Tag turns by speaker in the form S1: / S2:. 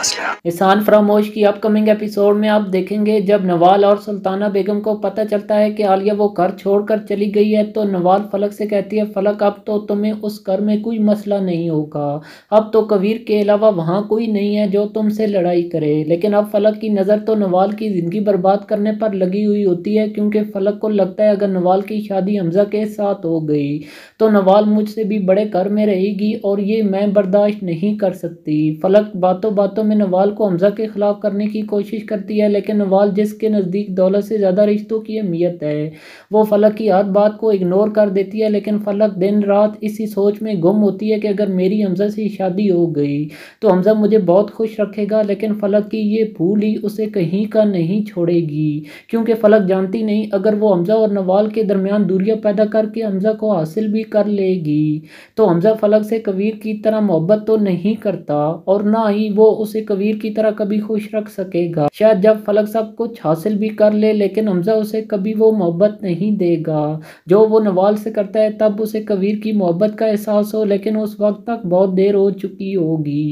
S1: एहसान फरामोश की upcoming episode में आप देखेंगे, जब नवाल और सुल्ताना बेगम को पता चलता है कि आलिया वो घर छोड़कर चली गई है तो नवाल फलक से कहती है, फलक, अब तो तुम्हें उस घर में कोई मसला नहीं होगा। अब तो कबीर के अलावा वहाँ कोई नहीं है जो तुमसे लड़ाई करे। लेकिन अब फलक की नज़र तो नवाल की ज़िंदगी बर्बाद करने पर लगी हुई होती है, क्योंकि फलक को लगता है, अगर नवाल की शादी हमजा के साथ हो गई तो नवाल मुझसे भी बड़े घर में रहेगी और ये मैं बर्दाश्त नहीं कर सकती। फलक बातों बातों में नवाल को हमजा के ख़िलाफ़ करने की कोशिश करती है, लेकिन नवाल जिसके नज़दीक दौलत से ज़्यादा रिश्तों की अहमियत है, वो फलक की हर बात को इग्नोर कर देती है, लेकिन फलक दिन रात इसी सोच में गुम होती है कि अगर मेरी हमजा से शादी हो गई तो हमजा मुझे बहुत खुश रखेगा, लेकिन फलक की ये भूल ही उसे कहीं का नहीं छोड़ेगी, क्योंकि फलक जानती नहीं, अगर वो हमजा और नवाल के दरमियान दूरियाँ पैदा करके हमजा को हासिल भी कर लेगी तो हमजा फलक से कबीर की तरह मोहब्बत तो नहीं करता, और ना ही वो उसे कबीर की तरह कभी खुश रख सकेगा। शायद जब फलक साहब कुछ हासिल भी कर ले, लेकिन हमजा उसे कभी वो मोहब्बत नहीं देगा। जो वो नवाल से करता है, तब उसे कबीर की मोहब्बत का एहसास हो, लेकिन उस वक्त तक बहुत देर हो चुकी होगी।